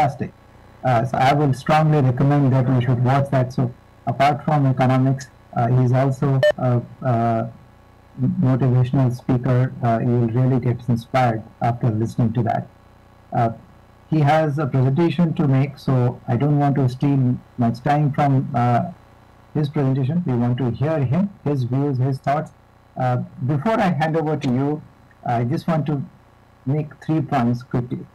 fantastic. Uh, so I will strongly recommend that we should watch that. So apart from economics, uh, he's also a, a motivational speaker. Uh, you will really get inspired after listening to that. Uh, he has a presentation to make, so I don't want to steal much time from uh, his presentation. We want to hear him, his views, his thoughts. Uh, before I hand over to you, I just want to make three points quickly.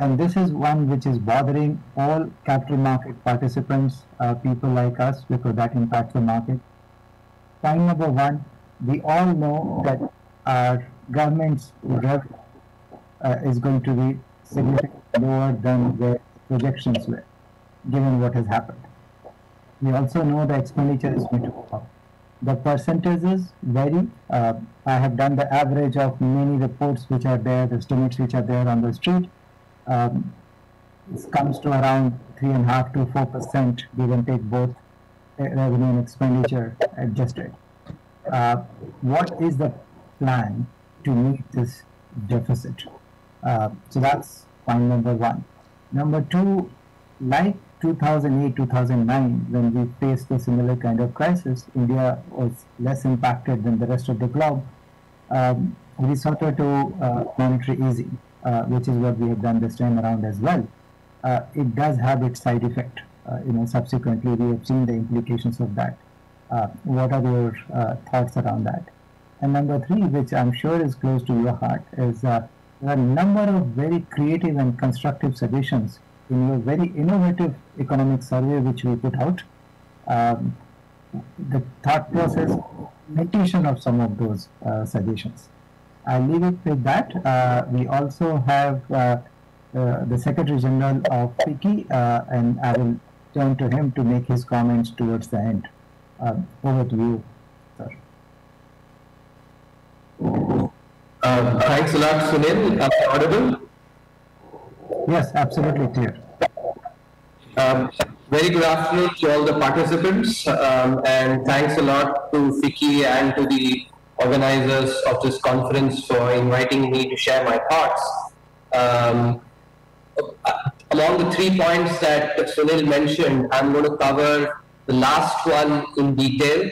And this is one which is bothering all capital market participants, uh, people like us, because that impacts the market. Point number one, we all know that our government's revenue uh, is going to be significantly lower than the projections were, given what has happened. We also know the expenditure is going to go up. The percentages vary. Uh, I have done the average of many reports which are there, the estimates which are there on the street. Um, comes to around three and a half to four percent, give and take both uh, revenue and expenditure adjusted. Uh, what is the plan to meet this deficit? Uh, so that's point number one. Number two, like 2008, 2009, when we faced a similar kind of crisis, India was less impacted than the rest of the globe. Um, we resorted to uh, monetary easing, which is what we have done this time around as well. Uh, it does have its side effect. Uh, you know, subsequently we have seen the implications of that. Uh, what are your uh, thoughts around that? And number three, which I'm sure is close to your heart, is are a number of very creative and constructive suggestions in your very innovative economic survey which we put out. Um, the thought process, imitation of some of those uh, suggestions. I'll leave it with that. Uh, we also have uh, uh the Secretary General of FICCI, uh, and I will turn to him to make his comments towards the end. Um, over to you, sir. Um, thanks a lot, Sunil. Am I audible? Yes, absolutely clear. Um, very good afternoon to all the participants, um, and thanks a lot to FICCI and to the organizers of this conference for inviting me to share my thoughts. Um, the three points that Sunil mentioned, I'm going to cover the last one in detail,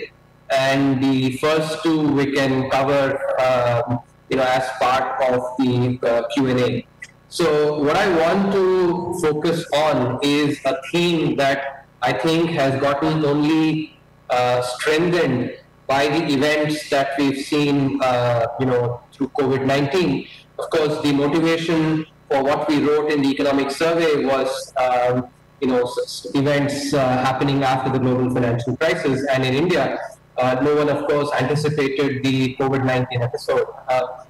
and the first two we can cover, um, you know, as part of the uh, Q&A. So what I want to focus on is a theme that I think has gotten only uh, strengthened by the events that we've seen, uh, you know, through COVID-19. Of course, the motivation for what we wrote in the economic survey was, um, you know, events uh, happening after the global financial crisis. And in India, uh, no one, of course, anticipated the COVID-19 episode. Uh,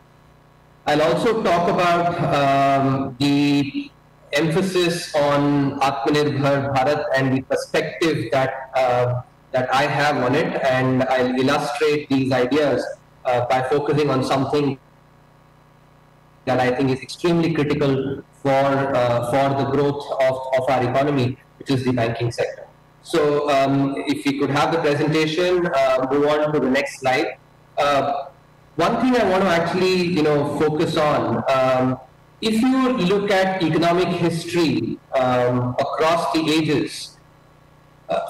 I'll also talk about um, the emphasis on Atmanirbhar Bharat and the perspective that uh, that I have on it, and I'll illustrate these ideas uh, by focusing on something that I think is extremely critical for uh, for the growth of, of our economy, which is the banking sector. So, um, if we could have the presentation, uh, move on to the next slide. Uh, one thing I want to actually, you know, focus on, um, if you look at economic history um, across the ages,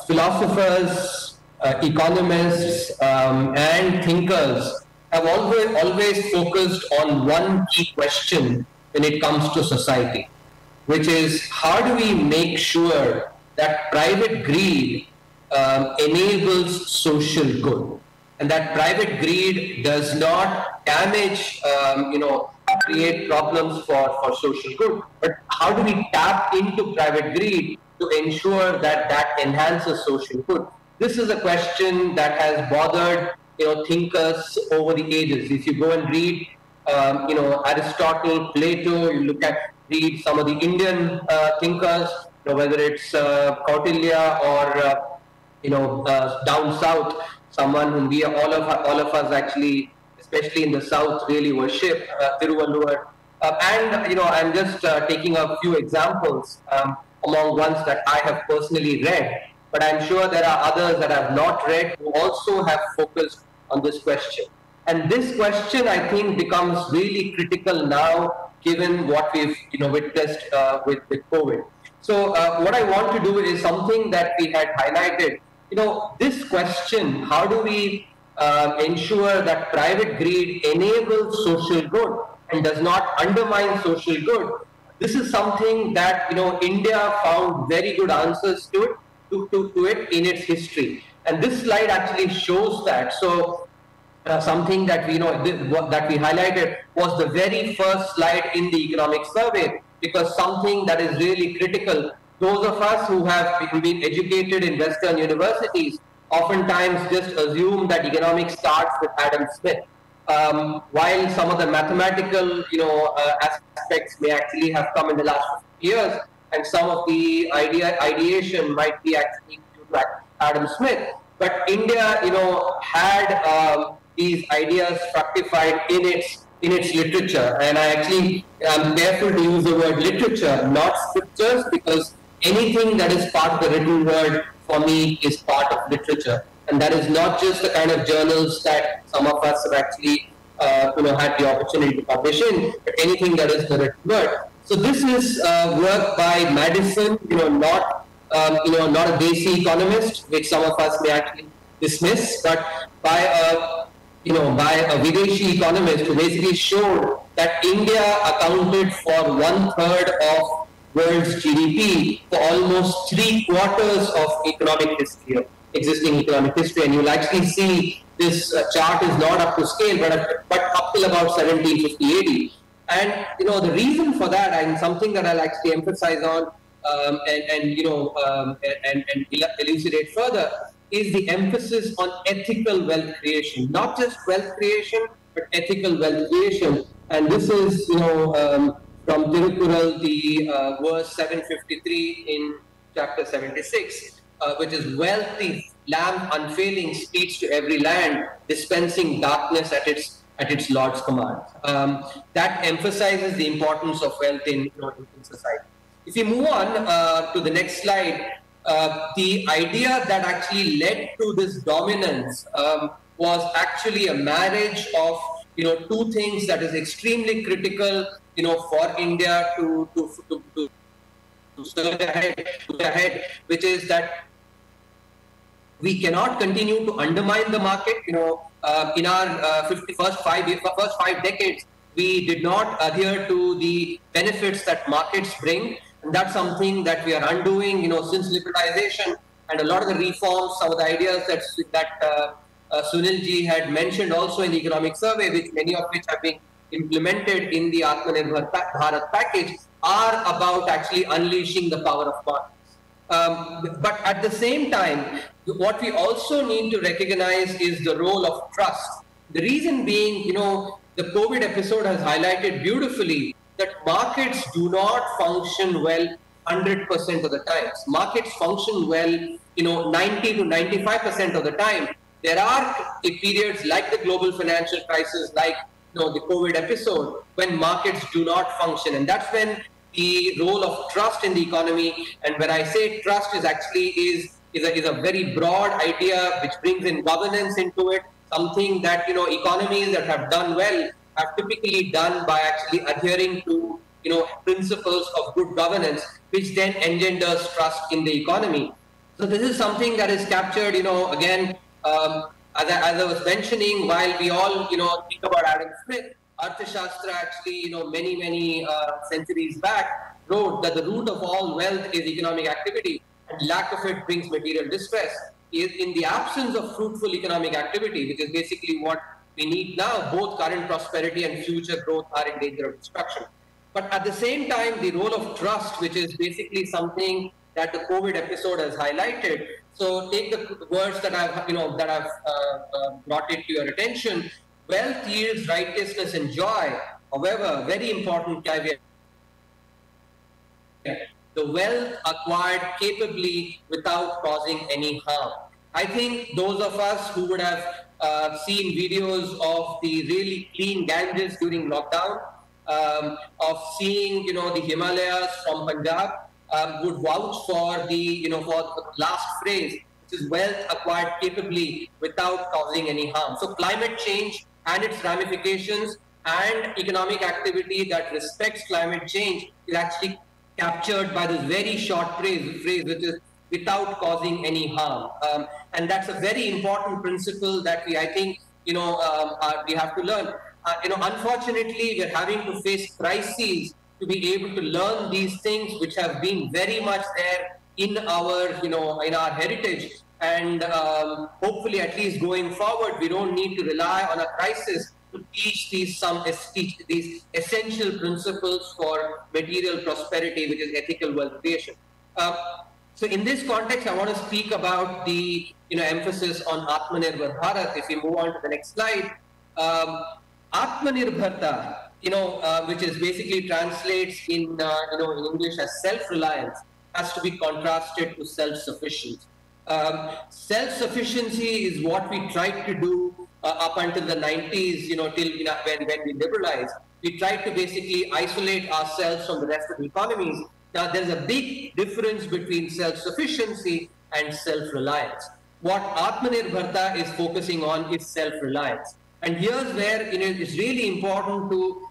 philosophers, uh, economists, um, and thinkers have always, always focused on one key question when it comes to society, which is how do we make sure that private greed um, enables social good? and that private greed does not damage, um, you know, create problems for, for social good. But how do we tap into private greed to ensure that that enhances social good? This is a question that has bothered, you know, thinkers over the ages. If you go and read, um, you know, Aristotle, Plato, you look at, read some of the Indian uh, thinkers, you know, whether it's uh, Kautilya or, uh, you know, uh, down south, someone whom we all of all of us actually, especially in the south, really worship, uh, Tiruvalluvar. Uh, and you know, I'm just uh, taking a few examples um, among ones that I have personally read, but I'm sure there are others that I have not read who also have focused on this question. And this question, I think, becomes really critical now given what we've you know witnessed uh, with, with COVID. So uh, what I want to do is something that we had highlighted. You know, this question: How do we uh, ensure that private greed enables social good and does not undermine social good? This is something that you know India found very good answers to it to, to, to it in its history. And this slide actually shows that. So uh, something that we know that we highlighted was the very first slide in the economic survey because something that is really critical. Those of us who have been educated in Western universities oftentimes just assume that economics starts with Adam Smith. Um, while some of the mathematical, you know, uh, aspects may actually have come in the last few years, and some of the idea ideation might be actually due to Adam Smith. But India, you know, had um, these ideas fructified in its in its literature, and I actually am careful to use the word literature, not scriptures, because anything that is part of the written word for me is part of literature, and that is not just the kind of journals that some of us have actually uh, you know had the opportunity to publish in, but anything that is the written. So this is uh, work by Maddison, you know, not um, you know not a Desi economist, which some of us may actually dismiss, but by a you know by a Videshi economist who basically showed that India accounted for one third of world's GDP for almost three quarters of economic history, existing economic history, and you'll actually see this uh, chart is not up to scale, but but up till about 1750 AD. And you know the reason for that, and something that I'll actually emphasize on um, and, and, you know um, and, and elucidate further is the emphasis on ethical wealth creation, not just wealth creation, but ethical wealth creation. And this is you know um, from Tirukural, the uh, verse 753 in chapter 76, uh, which is wealthy lamp unfailing speaks to every land, dispensing darkness at its at its Lord's command. Um, that emphasizes the importance of wealth in, in society. If we move on uh, to the next slide, uh, the idea that actually led to this dominance um, was actually a marriage of you know two things that is extremely critical you know for India to to to, to, to ahead, to ahead, which is that we cannot continue to undermine the market. You know, uh, in our uh, 50, first five first five decades, we did not adhere to the benefits that markets bring, and that's something that we are undoing. You know, since liberalization and a lot of the reforms, some of the ideas that that uh, uh, had mentioned also in the economic survey, which many of which have been implemented in the Atmanirbhar Bharat package, are about actually unleashing the power of markets. Um, but at the same time, what we also need to recognize is the role of trust. The reason being, you know, the COVID episode has highlighted beautifully that markets do not function well 100% of the times. Markets function well, you know, 90 to 95% of the time. There are periods like the global financial crisis, like you know, the COVID episode, when markets do not function. And that's when the role of trust in the economy, and when I say trust is actually is is a, is a very broad idea which brings in governance into it, something that, you know, economies that have done well have typically done by actually adhering to, you know, principles of good governance, which then engenders trust in the economy. So this is something that is captured, you know, again, um, as, I, as I was mentioning, while we all, you know, think about Adam Smith, Arthashastra actually, you know, many, many uh, centuries back wrote that the root of all wealth is economic activity and lack of it brings material distress. In the absence of fruitful economic activity, which is basically what we need now, both current prosperity and future growth are in danger of destruction. But at the same time, the role of trust, which is basically something that the COVID episode has highlighted. So take the words that I've, you know, that I've uh, uh, brought it to your attention. Wealth yields righteousness and joy. However, very important caveat the wealth acquired capably without causing any harm. I think those of us who would have uh, seen videos of the really clean Ganges during lockdown, um, of seeing you know the Himalayas from Punjab, um, would vouch for the you know for the last phrase, which is wealth acquired capably without causing any harm. So climate change and its ramifications and economic activity that respects climate change is actually captured by this very short phrase, phrase which is without causing any harm. Um, and that's a very important principle that we, I think, you know, um, uh, we have to learn. Uh, you know, unfortunately, we're having to face crises to be able to learn these things, which have been very much there in our, you know, in our heritage. And um, hopefully, at least going forward, we don't need to rely on a crisis to teach these some teach these essential principles for material prosperity, which is ethical wealth creation. Uh, so in this context, I want to speak about the you know emphasis on Atmanirbhar Bharat. If we move on to the next slide, um, Atmanirbharta, you know, uh, which is basically translates in uh, you know in English as self-reliance, has to be contrasted to self-sufficiency. Um, self-sufficiency is what we tried to do Uh, up until the 90s, you know, till you know, when, when we liberalized. We tried to basically isolate ourselves from the rest of the economies. Now, there's a big difference between self-sufficiency and self-reliance. What Atmanirbharta is focusing on is self-reliance. And here's where you know, it's really important to,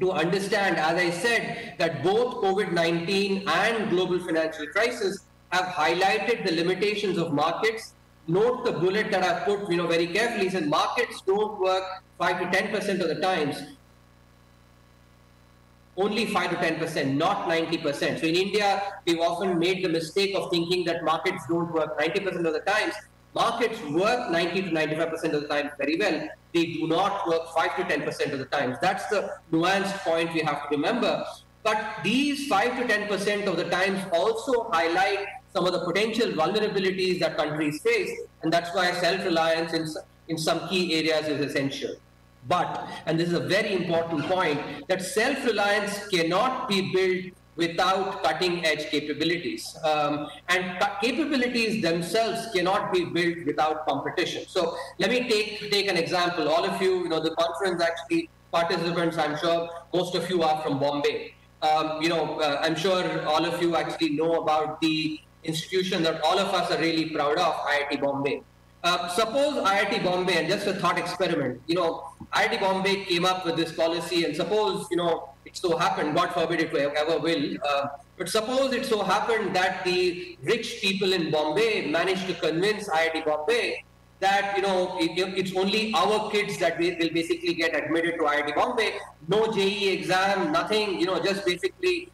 to understand, as I said, that both COVID-19 and global financial crisis have highlighted the limitations of markets. Note the bullet that I put, you know, very carefully. Said markets don't work five to ten percent of the times. Only five to ten percent, not ninety percent. So in India, we've often made the mistake of thinking that markets don't work ninety percent of the times. Markets work 90 to 95 percent of the time very well. They do not work five to ten percent of the times. That's the nuanced point we have to remember. But these 5 to 10% of the times also highlight some of the potential vulnerabilities that countries face. And that's why self-reliance in, in some key areas is essential. But, and this is a very important point, that self-reliance cannot be built without cutting edge capabilities. Um, and capabilities themselves cannot be built without competition. So let me take, take an example. All of you, you know, the conference actually participants, I'm sure most of you are from Bombay. Um, you know, uh, I'm sure all of you actually know about the institution that all of us are really proud of, IIT Bombay. Uh, suppose IIT Bombay, and just a thought experiment, you know, IIT Bombay came up with this policy, and suppose, you know, it so happened, God forbid it ever will, uh, but suppose it so happened that the rich people in Bombay managed to convince IIT Bombay that you know it, it's only our kids that we, will basically get admitted to IIT Bombay. No JEE exam, nothing. You know, just basically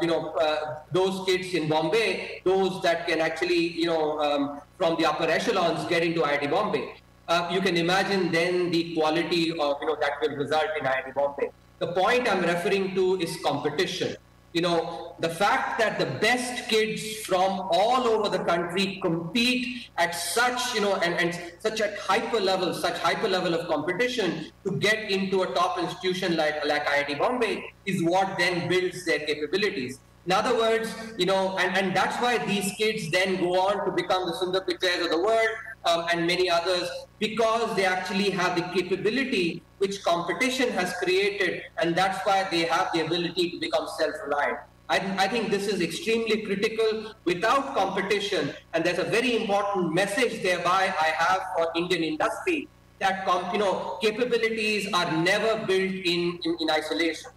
you know uh, those kids in Bombay, those that can actually you know um, from the upper echelons get into IIT Bombay. Uh, you can imagine then the quality of you know that will result in IIT Bombay. The point I'm referring to is competition you know, the fact that the best kids from all over the country compete at such, you know, and, and such a hyper level, such hyper level of competition to get into a top institution like, like IIT Bombay is what then builds their capabilities. In other words, you know, and, and that's why these kids then go on to become the Sundar Pichais of the world um, and many others because they actually have the capability which competition has created, and that's why they have the ability to become self-reliant. I, I, think this is extremely critical without competition, and there's a very important message thereby I have for Indian industry that you know capabilities are never built in, in, in isolation.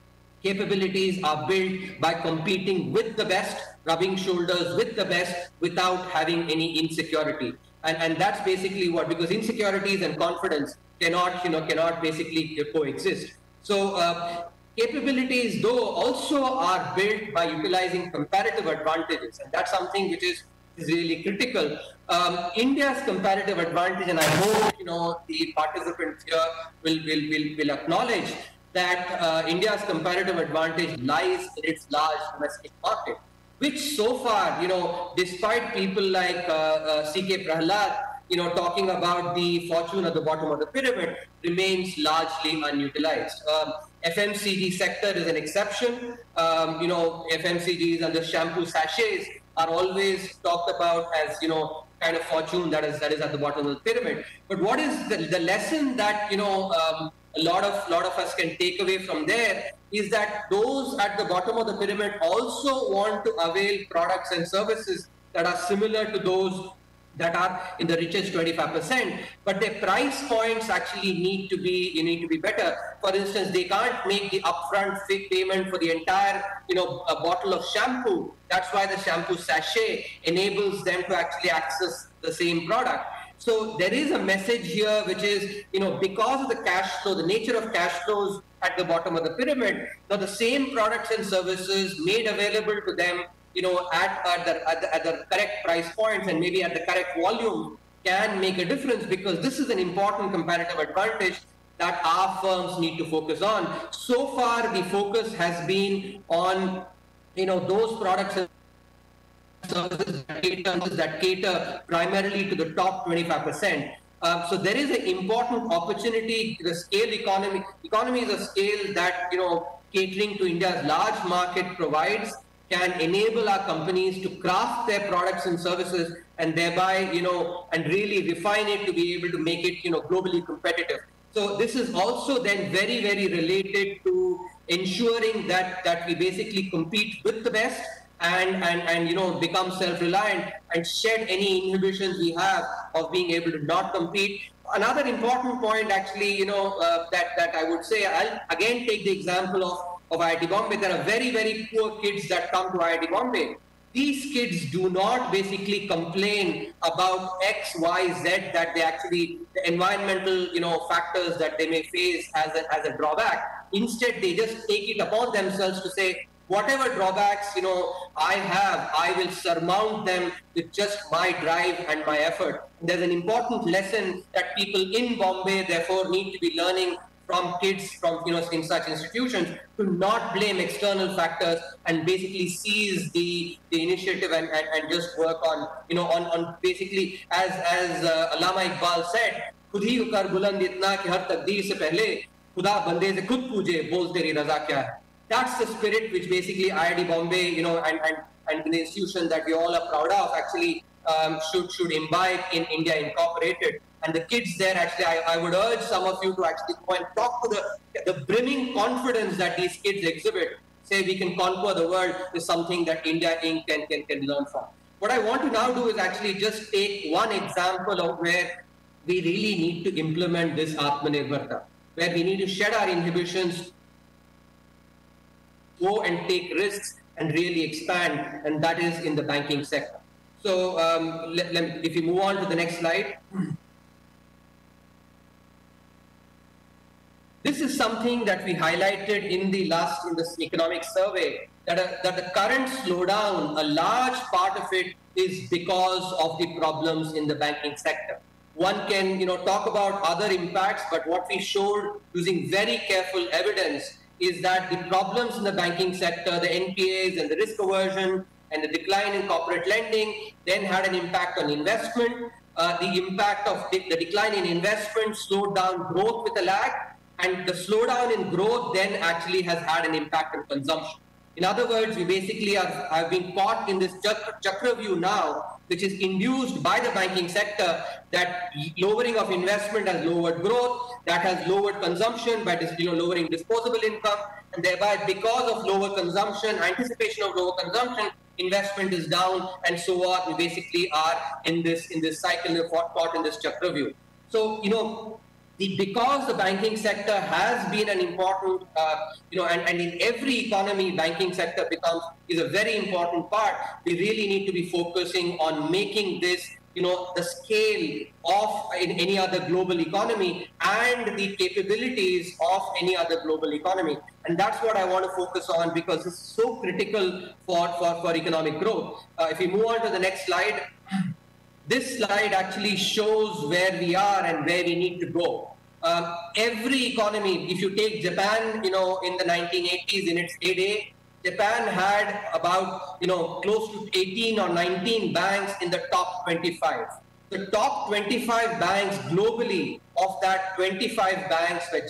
Capabilities are built by competing with the best, rubbing shoulders with the best without having any insecurity. And, and that's basically what, because insecurities and confidence cannot, you know, cannot basically coexist. So uh, capabilities, though, also are built by utilizing comparative advantages, and that's something which is, is really critical. Um, India's comparative advantage, and I hope you know the participants here will will will, will acknowledge that uh, India's comparative advantage lies in its large domestic market which so far, you know, despite people like uh, uh, C.K. Prahalad, you know, talking about the fortune at the bottom of the pyramid remains largely unutilized. Um, FMCG sector is an exception. Um, you know, FMCGs and the shampoo sachets are always talked about as, you know, kind of fortune that is that is at the bottom of the pyramid. But what is the, the lesson that, you know, um, a lot of lot of us can take away from there is that those at the bottom of the pyramid also want to avail products and services that are similar to those that are in the richest 25%, but their price points actually need to be you need to be better. For instance, they can't make the upfront payment for the entire you know a bottle of shampoo. That's why the shampoo sachet enables them to actually access the same product. So there is a message here which is, you know, because of the cash flow, the nature of cash flows at the bottom of the pyramid, now the same products and services made available to them you know, at, at, the, at, the, at the correct price points and maybe at the correct volume can make a difference because this is an important comparative advantage that our firms need to focus on. So far, the focus has been on, you know, those products and services that cater, primarily to the top 25%. Um, so there is an important opportunity. The scale economy, economy is a scale that, you know, catering to India's large market provides can enable our companies to craft their products and services and thereby, you know, and really refine it to be able to make it, you know, globally competitive. So this is also then very, very related to ensuring that that we basically compete with the best and and and you know become self-reliant and shed any inhibitions we have of being able to not compete. Another important point, actually, you know, uh, that that I would say, I'll again take the example of of IIT Bombay, there are very, very poor kids that come to IIT Bombay. These kids do not basically complain about X, Y, Z that they actually, the environmental, you know, factors that they may face as a, as a drawback. Instead, they just take it upon themselves to say, whatever drawbacks, you know, I have, I will surmount them with just my drive and my effort. There's an important lesson that people in Bombay, therefore, need to be learning from kids from you know in such institutions to not blame external factors and basically seize the the initiative and, and, and just work on you know on, on basically as as uh, Allama Iqbal said खुद ही कर बुलंद इतना कि हर तकदीर से पहले खुदा बंदे से खुद पूछे बोल तेरी रजा क्या है that's the spirit which basically IIT Bombay you know and and and the institution that we all are proud of actually um, should should imbibe in India Incorporated and the kids there, actually, I, I would urge some of you to actually go and talk to the, the brimming confidence that these kids exhibit. Say we can conquer the world is something that India Inc. can, can, can learn from. What I want to now do is actually just take one example of where we really need to implement this Atmanirbharta, where we need to shed our inhibitions, go and take risks and really expand, and that is in the banking sector. So um, let, let, if you move on to the next slide. This is something that we highlighted in the last in this economic survey that, a, that the current slowdown, a large part of it is because of the problems in the banking sector. One can you know talk about other impacts, but what we showed using very careful evidence is that the problems in the banking sector, the NPAs and the risk aversion and the decline in corporate lending then had an impact on investment. Uh, the impact of the, the decline in investment slowed down growth with a lag and the slowdown in growth then actually has had an impact on consumption. In other words, we basically are, have been caught in this chakravyuh now, which is induced by the banking sector that lowering of investment has lowered growth, that has lowered consumption by you know, lowering disposable income, and thereby because of lower consumption, anticipation of lower consumption, investment is down, and so on. We basically are in this in this cycle, caught in this chakravyuh. So, you know, the, because the banking sector has been an important, uh, you know, and, and in every economy, banking sector becomes is a very important part. We really need to be focusing on making this, you know, the scale of in any other global economy and the capabilities of any other global economy. And that's what I want to focus on because it's so critical for, for, for economic growth. Uh, if we move on to the next slide. This slide actually shows where we are and where we need to go. Uh, every economy, if you take Japan, you know, in the 1980s in its heyday, Japan had about, you know, close to 18 or 19 banks in the top 25. The top 25 banks globally, of that 25 banks were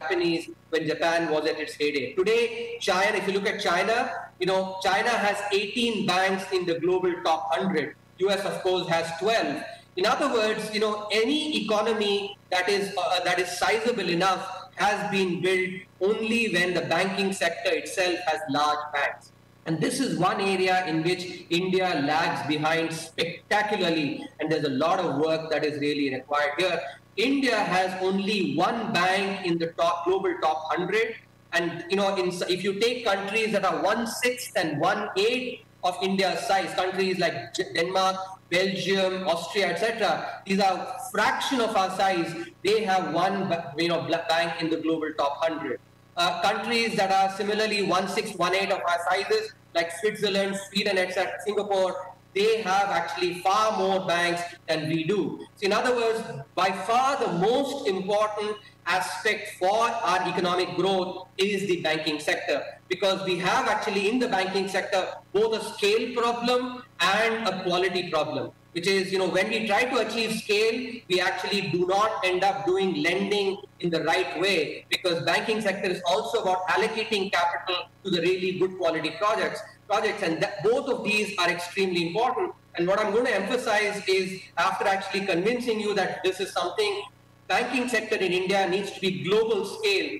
Japanese when Japan was at its heyday. Today, China, if you look at China, you know, China has 18 banks in the global top 100. US, of course, has 12. In other words, you know, any economy that is uh, that is sizable enough has been built only when the banking sector itself has large banks. And this is one area in which India lags behind spectacularly, and there's a lot of work that is really required here. India has only one bank in the top global top 100, and you know, in, if you take countries that are one sixth and one eighth of India's size, countries like Denmark, Belgium, Austria, etc. These are fraction of our size. They have one, you know, bank in the global top 100. Uh, countries that are similarly one sixth, one eighth of our sizes, like Switzerland, Sweden, etc., Singapore, they have actually far more banks than we do. So in other words, by far the most important aspect for our economic growth is the banking sector because we have actually in the banking sector both a scale problem and a quality problem which is you know when we try to achieve scale we actually do not end up doing lending in the right way because banking sector is also about allocating capital to the really good quality projects projects and that, both of these are extremely important and what i'm going to emphasize is after actually convincing you that this is something banking sector in India needs to be global scale,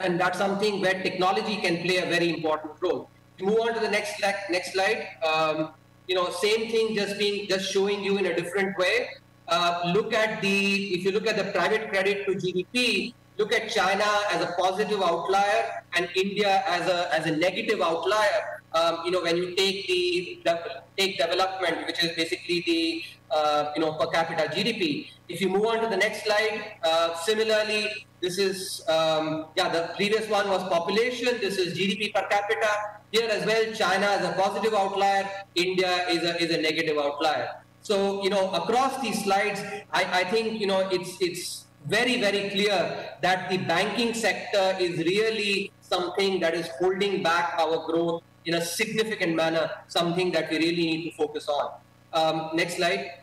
and that's something where technology can play a very important role. Move on to the next slide. next slide, um, you know, same thing, just being just showing you in a different way. Uh, look at the if you look at the private credit to GDP, look at China as a positive outlier and India as a as a negative outlier. Um, you know, when you take the take development, which is basically the uh, you know per capita GDP. If you move on to the next slide, uh, similarly, this is um, yeah the previous one was population. This is GDP per capita. Here as well, China is a positive outlier. India is a is a negative outlier. So you know across these slides, I, I think you know it's it's very, very clear that the banking sector is really something that is holding back our growth in a significant manner, something that we really need to focus on. Um, next slide.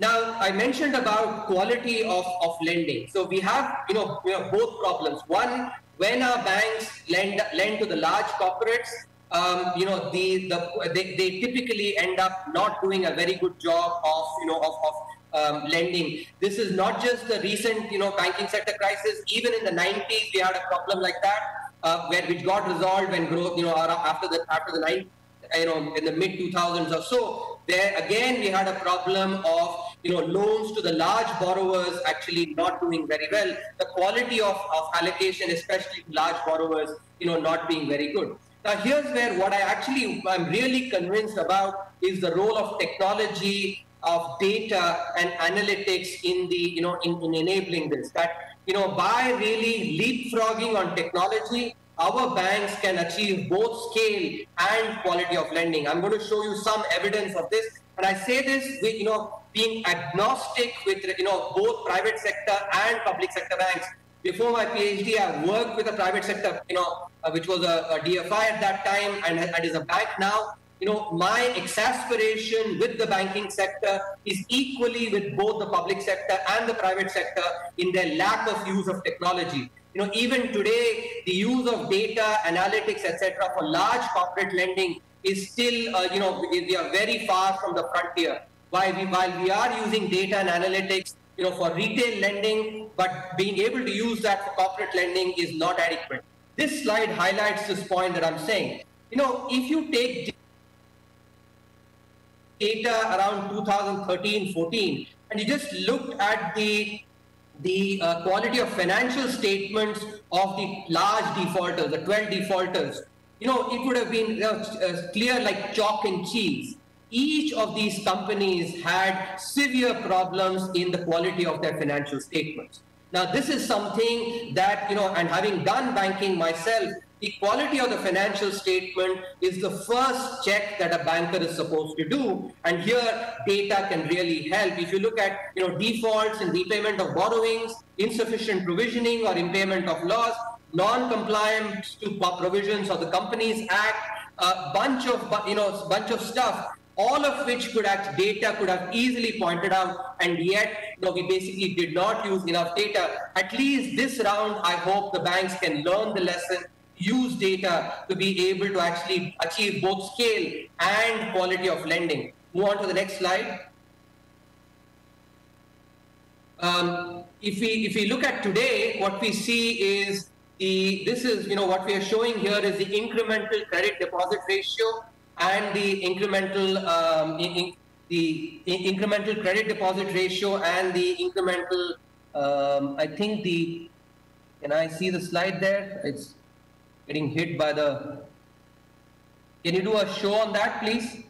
Now, I mentioned about quality of, of lending. So we have, you know, we have both problems. One, when our banks lend lend to the large corporates, um, you know, the, the they, they typically end up not doing a very good job of, you know, of, of um, lending. This is not just the recent, you know, banking sector crisis. Even in the 90s, we had a problem like that, uh, where which got resolved when growth, you know, after the after the 90s you know, in the mid 2000s or so, there again we had a problem of you know loans to the large borrowers actually not doing very well. The quality of, of allocation, especially to large borrowers, you know, not being very good. Now here's where what I actually I'm really convinced about is the role of technology, of data and analytics in the you know in, in enabling this. That you know by really leapfrogging on technology, our banks can achieve both scale and quality of lending. I'm going to show you some evidence of this. And I say this with, you know, being agnostic with, you know, both private sector and public sector banks. Before my PhD, I worked with a private sector, you know, uh, which was a, a, DFI at that time and, and is a bank now. You know, my exasperation with the banking sector is equally with both the public sector and the private sector in their lack of use of technology. You know, even today, the use of data, analytics, etc., for large corporate lending is still, uh, you know, we are very far from the frontier. While we, while we are using data and analytics, you know, for retail lending, but being able to use that for corporate lending is not adequate. This slide highlights this point that I'm saying. You know, if you take data around 2013, 14, and you just looked at the the uh, quality of financial statements of the large defaulters, the 12 defaulters, you know, it would have been uh, uh, clear like chalk and cheese. Each of these companies had severe problems in the quality of their financial statements. Now, this is something that, you know, and having done banking myself, the quality of the financial statement is the first check that a banker is supposed to do. And here, data can really help. If you look at you know, defaults in repayment of borrowings, insufficient provisioning or impairment of loss, non-compliance to provisions of the Companies Act, a bunch of you know bunch of stuff all of which could have data could have easily pointed out and yet you know, we basically did not use enough data at least this round i hope the banks can learn the lesson use data to be able to actually achieve both scale and quality of lending. Move on to the next slide. Um, if we if we look at today, what we see is the, this is, you know, what we are showing here is the incremental credit deposit ratio and the incremental, um, in, in, the in incremental credit deposit ratio and the incremental, um, I think the, can I see the slide there? It's getting hit by the, can you do a show on that, please?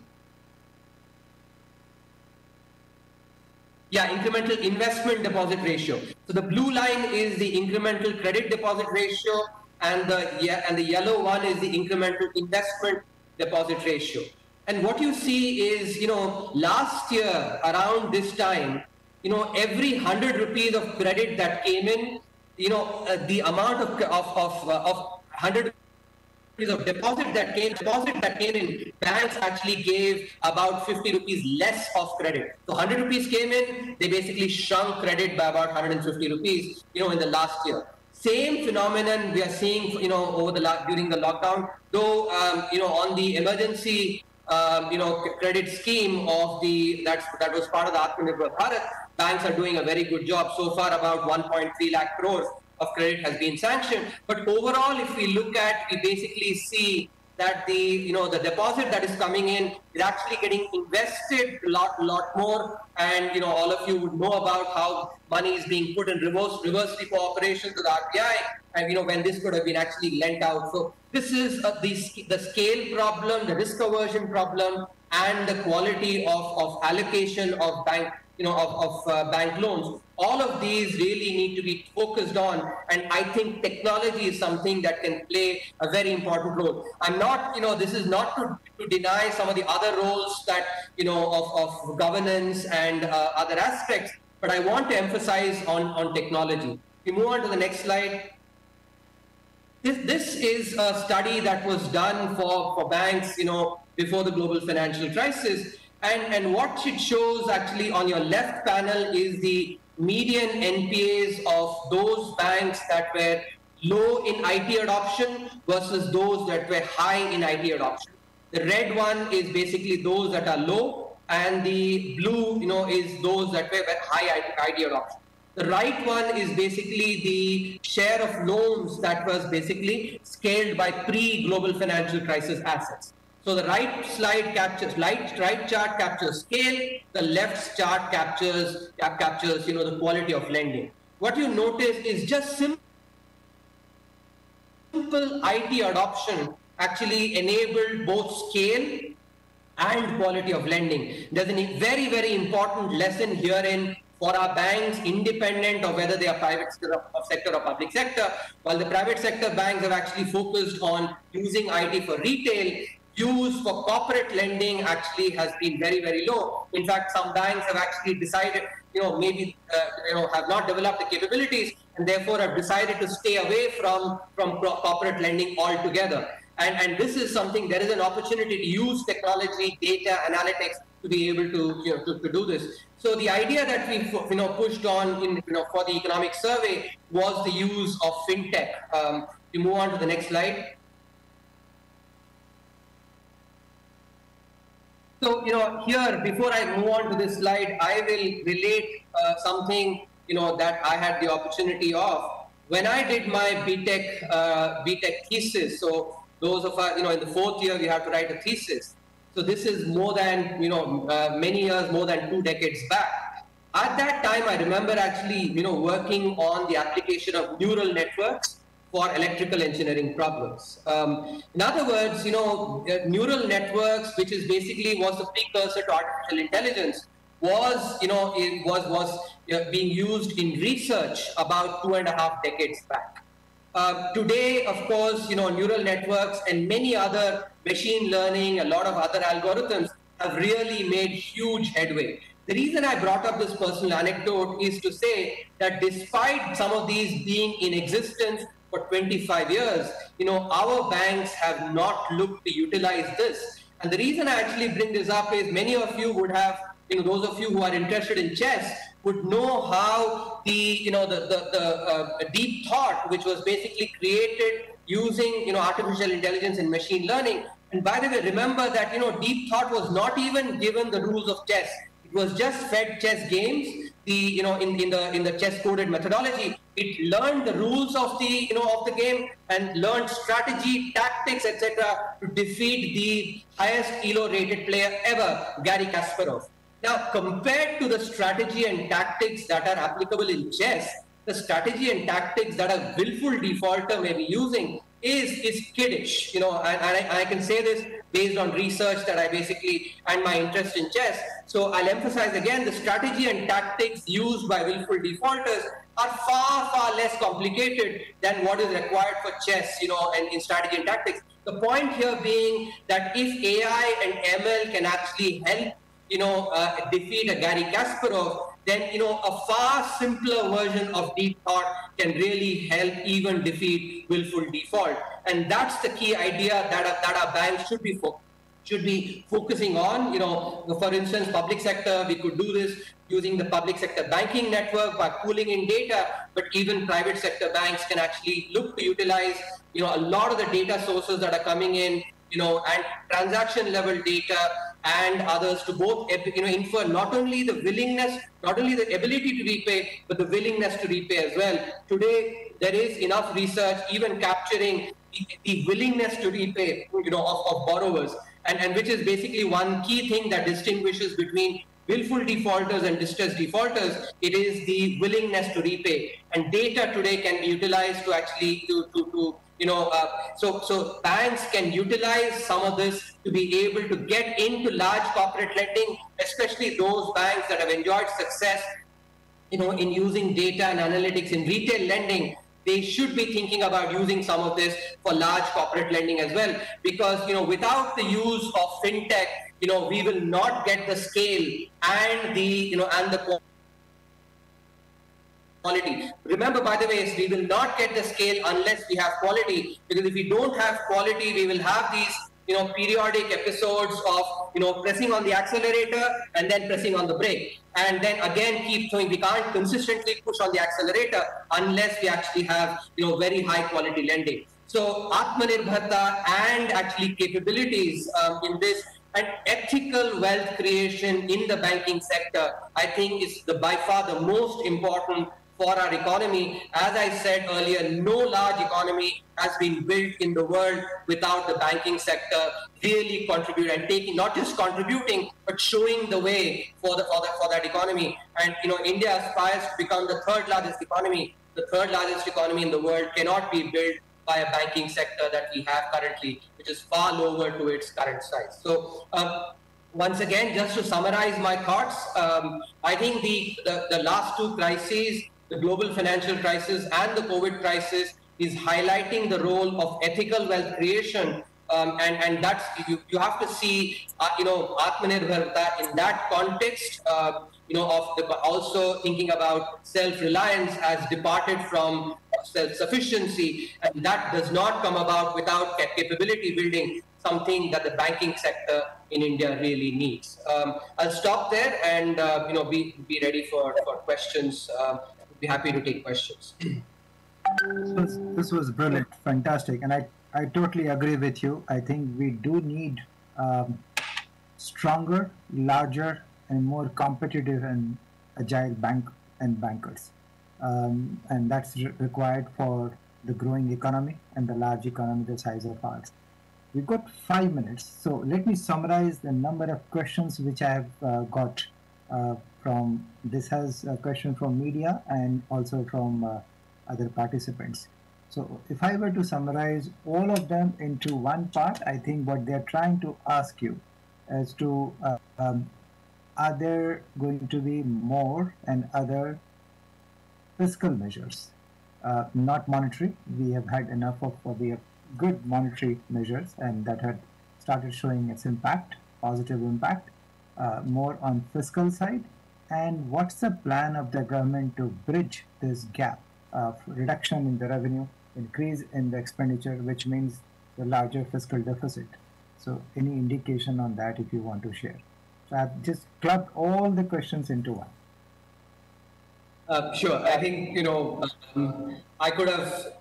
Yeah, incremental investment deposit ratio. So the blue line is the incremental credit deposit ratio and the yeah, and the yellow one is the incremental investment deposit ratio. And what you see is, you know, last year around this time, you know, every 100 rupees of credit that came in, you know, uh, the amount of, of, of, uh, of 100 rupees of deposit that came deposit that came in. Banks actually gave about 50 rupees less of credit. So 100 rupees came in they basically shrunk credit by about 150 rupees you know in the last year. Same phenomenon we are seeing you know over the during the lockdown. Though um, you know on the emergency um, you know credit scheme of the that's that was part of the Atmanirbhar Bharat banks are doing a very good job. So far about 1.3 lakh crores of credit has been sanctioned. But overall, if we look at, we basically see that the you know the deposit that is coming in is actually getting invested a lot lot more and you know all of you would know about how money is being put in reverse reverse repo operation to the RBI and you know when this could have been actually lent out so this is uh, the the scale problem the risk aversion problem and the quality of of allocation of bank you know, of, of uh, bank loans. All of these really need to be focused on, and I think technology is something that can play a very important role. I'm not, you know, this is not to, to deny some of the other roles that, you know, of, of governance and uh, other aspects, but I want to emphasize on, on technology. We move on to the next slide. This, this is a study that was done for, for banks, you know, before the global financial crisis. And, and what it shows actually on your left panel is the median NPAs of those banks that were low in IT adoption versus those that were high in IT adoption. The red one is basically those that are low, and the blue, you know, is those that were high IT adoption. The right one is basically the share of loans that was basically scaled by pre-global financial crisis assets. So the right slide captures, right, right chart captures scale, the left chart captures, captures, you know, the quality of lending. What you notice is just simple IT adoption actually enabled both scale and quality of lending. There's a very, very important lesson herein for our banks, independent of whether they are private sector or public sector. While the private sector banks have actually focused on using IT for retail, use for corporate lending actually has been very, very low. In fact, some banks have actually decided, you know, maybe, uh, you know, have not developed the capabilities and therefore have decided to stay away from, from corporate lending altogether. And, and this is something, there is an opportunity to use technology, data, analytics to be able to, you know, to, to do this. So the idea that we, you know, pushed on in, you know, for the economic survey was the use of fintech. Um, we move on to the next slide. So, you know, here, before I move on to this slide, I will relate uh, something, you know, that I had the opportunity of. When I did my BTech, uh, BTech thesis, so those of us, you know, in the fourth year, we have to write a thesis. So this is more than, you know, uh, many years, more than two decades back. At that time, I remember actually, you know, working on the application of neural networks for electrical engineering problems. Um, in other words, you know, neural networks, which is basically was the precursor to artificial intelligence, was, you know, it was was being used in research about two and a half decades back. Uh, today, of course, you know, neural networks and many other machine learning, a lot of other algorithms have really made huge headway. The reason I brought up this personal anecdote is to say that despite some of these being in existence for 25 years, you know, our banks have not looked to utilize this. And the reason I actually bring this up is many of you would have, you know, those of you who are interested in chess would know how the, you know, the, the, the uh, deep thought, which was basically created using, you know, artificial intelligence and machine learning. And by the way, remember that, you know, deep thought was not even given the rules of chess. It was just fed chess games the you know in, in the in the chess coded methodology It learned the rules of the you know of the game and learned strategy, tactics, etc. to defeat the highest elo rated player ever, Garry Kasparov. Now, compared to the strategy and tactics that are applicable in chess, the strategy and tactics that a willful defaulter may be using is is kiddish, you know, and, and I, I, can say this based on research that I basically and my interest in chess. So I'll emphasize again the strategy and tactics used by willful defaulters are far far less complicated than what is required for chess, you know, and in strategy and tactics. The point here being that if AI and ML can actually help, you know, uh, defeat a Garry Kasparov, then you know a far simpler version of deep thought can really help even defeat willful default. And that's the key idea that our, that our banks should be focused should be focusing on. You know, for instance, public sector, we could do this using the public sector banking network by pooling in data, but even private sector banks can actually look to utilize, you know, a lot of the data sources that are coming in, you know, and transaction level data and others to both you know infer not only the willingness, not only the ability to repay, but the willingness to repay as well. Today, there is enough research even capturing the, willingness to repay, you know, of, of borrowers, and, and which is basically one key thing that distinguishes between willful defaulters and distressed defaulters, it is the willingness to repay. And data today can be utilized to actually to, to, to you know, uh, so so banks can utilize some of this to be able to get into large corporate lending, especially those banks that have enjoyed success, you know, in using data and analytics in retail lending. They should be thinking about using some of this for large corporate lending as well, because you know, without the use of fintech, you know, we will not get the scale and the you know and the quality. Remember, by the way, we will not get the scale unless we have quality. Because if we don't have quality, we will have these, you know, periodic episodes of, you know, pressing on the accelerator and then pressing on the brake. And then again, keep going. We can't consistently push on the accelerator unless we actually have, you know, very high quality lending. So Atmanirbharta and actually capabilities um, in this and ethical wealth creation in the banking sector, I think is the by far the most important for our economy. As I said earlier, no large economy has been built in the world without the banking sector really contributing and taking, not just contributing, but showing the way for, the, for, the, for that economy. And, you know, India aspires to become the third largest economy. The third largest economy in the world cannot be built by a banking sector that we have currently, which is far lower to its current size. So, um, once again, just to summarize my thoughts, um, I think the, the, the last two crises the global financial crisis and the COVID crisis is highlighting the role of ethical wealth creation. Um, and, and that's, you, you have to see, uh, you know, Atmanirbharta in that context, uh, you know, of the, also thinking about self-reliance has departed from self-sufficiency. And that does not come about without capability building, something that the banking sector in India really needs. Um, I'll stop there and, uh, you know, be, be ready for, for questions. Um, be happy to take questions. This, this was brilliant, fantastic, and I, I totally agree with you. I think we do need um, stronger, larger, and more competitive and agile bank and bankers, um, and that's re required for the growing economy and the large economy the size of ours. We've got five minutes, so let me summarize the number of questions which I have uh, got uh, from this has a question from media and also from uh, other participants. So if I were to summarize all of them into one part, I think what they're trying to ask you as to uh, um, are there going to be more and other fiscal measures, uh, not monetary. We have had enough of uh, we have good monetary measures and that had started showing its impact, positive impact, uh, more on fiscal side and what's the plan of the government to bridge this gap of reduction in the revenue, increase in the expenditure, which means the larger fiscal deficit? So any indication on that if you want to share? So I've just clubbed all the questions into one. Uh, sure. I think, you know, um, I could have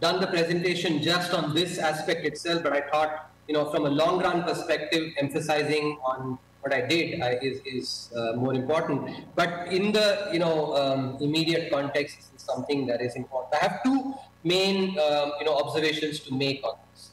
done the presentation just on this aspect itself, but I thought, you know, from a long run perspective, emphasizing on what I did I, is, is uh, more important. But in the you know um, immediate context, this is something that is important. I have two main um, you know observations to make on this.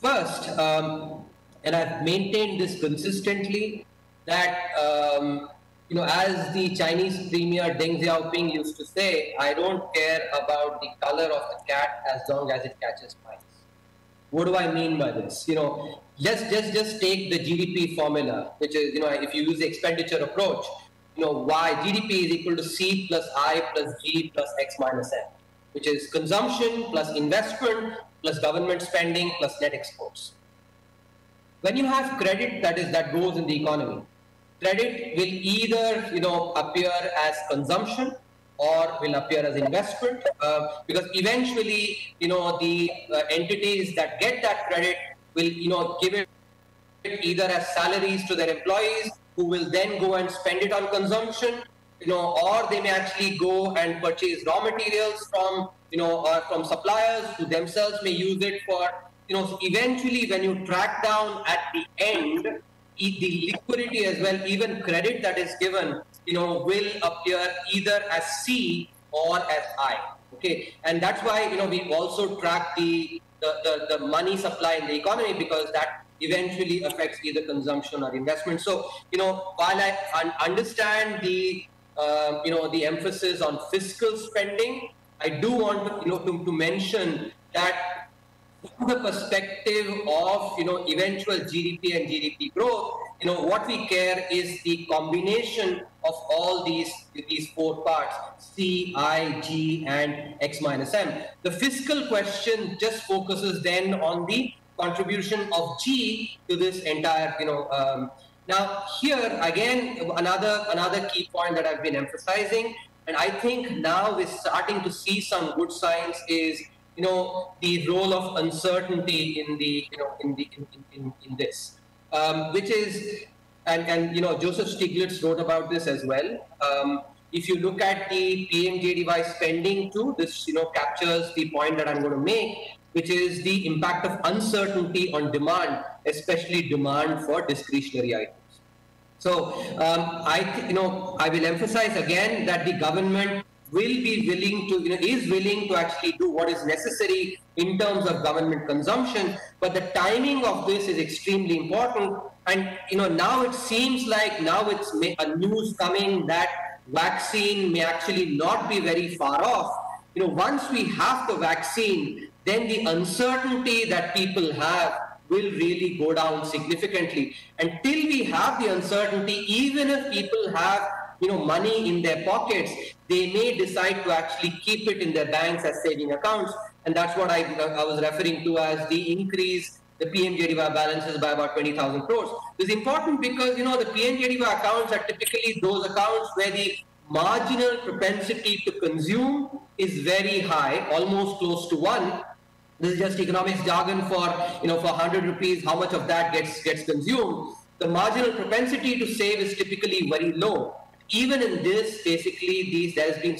First, um, and I've maintained this consistently, that um, you know as the Chinese premier Deng Xiaoping used to say, I don't care about the color of the cat as long as it catches mice. What do I mean by this? You know, just just just take the GDP formula, which is you know if you use the expenditure approach, you know y GDP is equal to C plus I plus G plus X minus M, which is consumption plus investment plus government spending plus net exports. When you have credit that is that goes in the economy, credit will either you know appear as consumption or will appear as investment uh, because eventually you know the uh, entities that get that credit will you know give it either as salaries to their employees who will then go and spend it on consumption you know or they may actually go and purchase raw materials from you know or from suppliers who themselves may use it for you know eventually when you track down at the end the liquidity as well even credit that is given you know will appear either as c or as i okay and that's why you know we also track the the, the, the money supply in the economy because that eventually affects either consumption or investment. So, you know, while I un understand the, uh, you know, the emphasis on fiscal spending, I do want to, you know, to, to mention that from the perspective of, you know, eventual GDP and GDP growth, you know, what we care is the combination of all these, these four parts, C, I, G, and X minus M. The fiscal question just focuses then on the contribution of G to this entire, you know, um, now here again, another, another key point that I've been emphasizing, and I think now we're starting to see some good signs is, you know, the role of uncertainty in the, you know, in the, in, in, in this um, which is, and, and you know, Joseph Stiglitz wrote about this as well. Um, if you look at the PMJDY spending too, this you know captures the point that I'm going to make, which is the impact of uncertainty on demand, especially demand for discretionary items. So um, I, you know, I will emphasize again that the government will be willing to, you know, is willing to actually do what is necessary in terms of government consumption. But the timing of this is extremely important. And, you know, now it seems like now it's a news coming that vaccine may actually not be very far off. You know, once we have the vaccine, then the uncertainty that people have will really go down significantly. Until we have the uncertainty, even if people have you know, money in their pockets, they may decide to actually keep it in their banks as saving accounts. And that's what I, I was referring to as the increase the PMJDY balances by about 20,000 crores. It's important because, you know, the PMJDY accounts are typically those accounts where the marginal propensity to consume is very high, almost close to one. This is just economics jargon for, you know, for 100 rupees, how much of that gets, gets consumed. The marginal propensity to save is typically very low even in this, basically, these there has been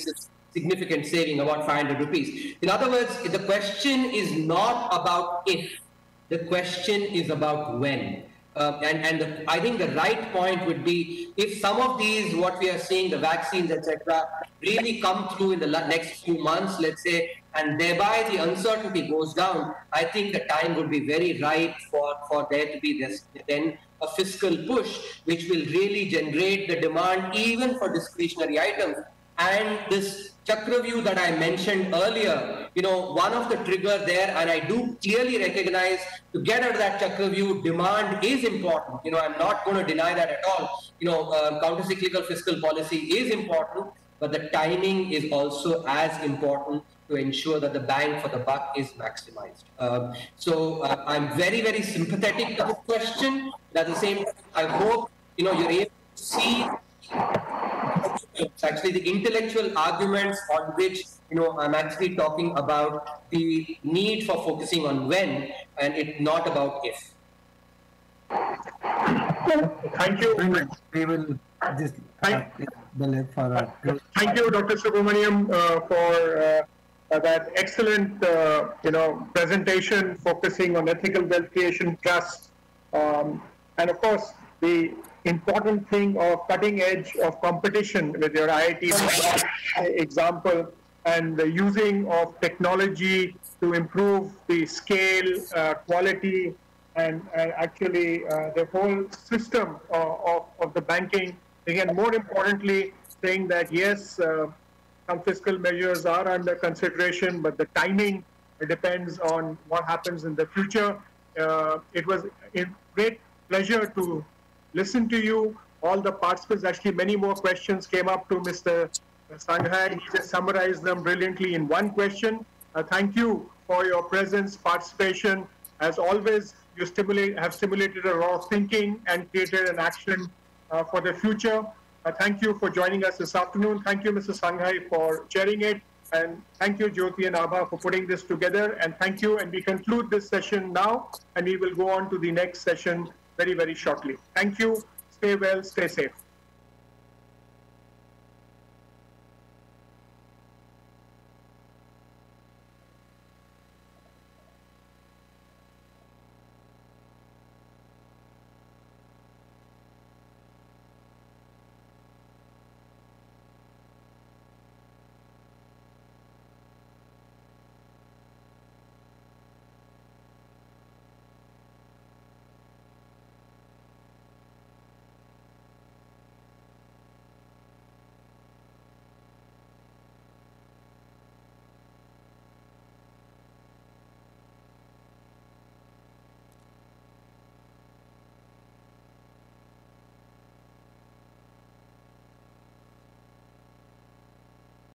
significant saving, about 500 rupees. In other words, the question is not about if, the question is about when. Uh, and and the, I think the right point would be if some of these, what we are seeing, the vaccines, etc., really come through in the next few months, let's say, and thereby the uncertainty goes down, I think the time would be very right for, for there to be this then a fiscal push, which will really generate the demand even for discretionary items. And this Chakravyuh that I mentioned earlier, you know, one of the trigger there, and I do clearly recognize to get out of that Chakravyuh, demand is important. You know, I'm not going to deny that at all. You know, uh, counter-cyclical fiscal policy is important, but the timing is also as important to ensure that the bang for the buck is maximized. Um, so uh, I'm very, very sympathetic to the question. At the same time, I hope you know you're able to see actually the intellectual arguments on which you know I'm actually talking about the need for focusing on when and it not about if. Thank you. We will just uh, for Thank you, Dr. Subramanian, uh, for uh, that excellent, uh, you know, presentation focusing on ethical wealth creation trust, um, and of course the important thing of cutting edge of competition with your IIT example and the using of technology to improve the scale, uh, quality, and, and actually uh, the whole system of, of, of, the banking. Again, more importantly, saying that yes, uh, some fiscal measures are under consideration, but the timing depends on what happens in the future. Uh, it was a great pleasure to listen to you. All the participants, actually, many more questions came up to Mr. Sanghai. He just summarized them brilliantly in one question. Uh, thank you for your presence, participation. As always, you stimulate, have stimulated a lot of thinking and created an action uh, for the future. Uh, thank you for joining us this afternoon. Thank you, Mr. Sanghai, for chairing it. And thank you, Jyoti and Abha, for putting this together. And thank you. And we conclude this session now, and we will go on to the next session very, very shortly. Thank you. Stay well, stay safe.